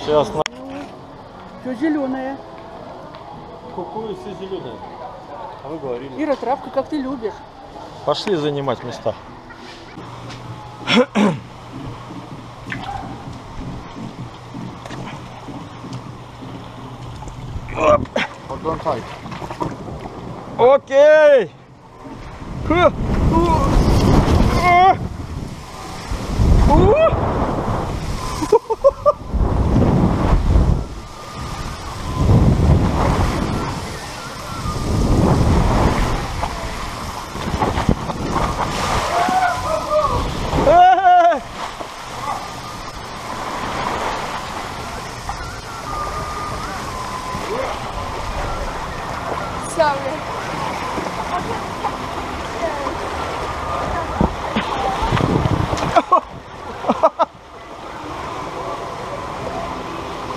Сейчас на... Что зеленая? Какую все зеленые? А вы говорили. Ира, травка, как ты любишь. Пошли занимать места. don't fight. Okay. Huh. Uh. Uh. uh, uh, uh.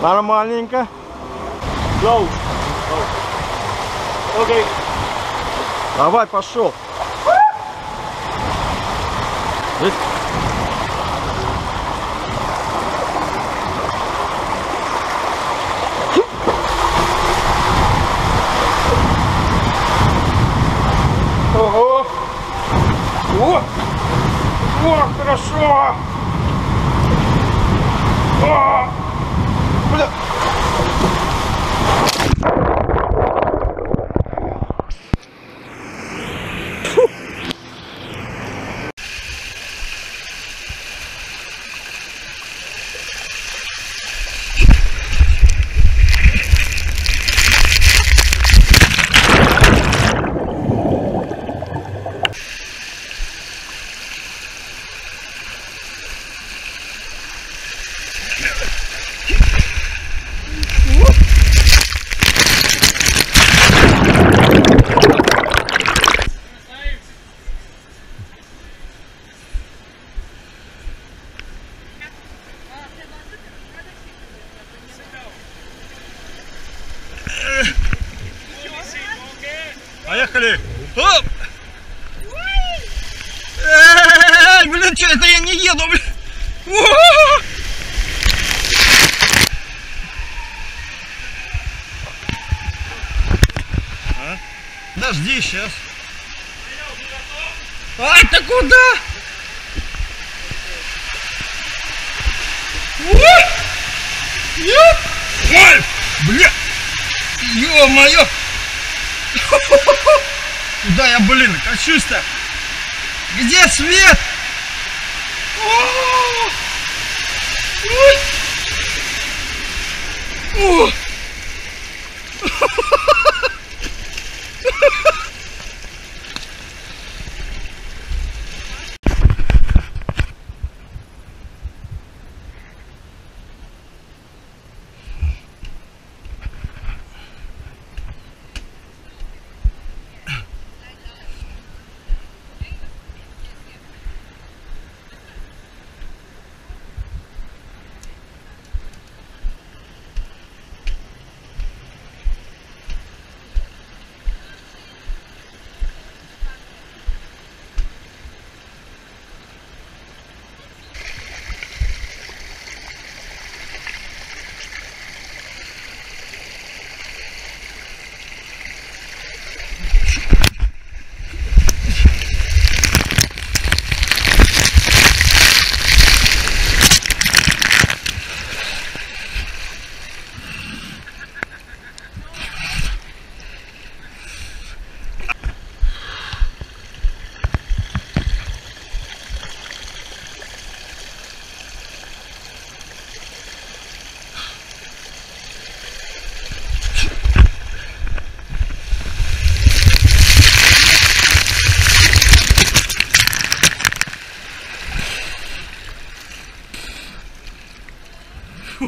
Нормальненько. Go. Окей. Давай, пошел. Есть? Ого! О! О, хорошо! О! Бля! Поехали! Оп! Эй, блин, что это я не еду, блин! О! А? Подожди, сейчас. Ай, ты куда? Ой! Ой! Бля! Ё-моё! Куда я, блин, качусь-то? Где свет? О! Ой!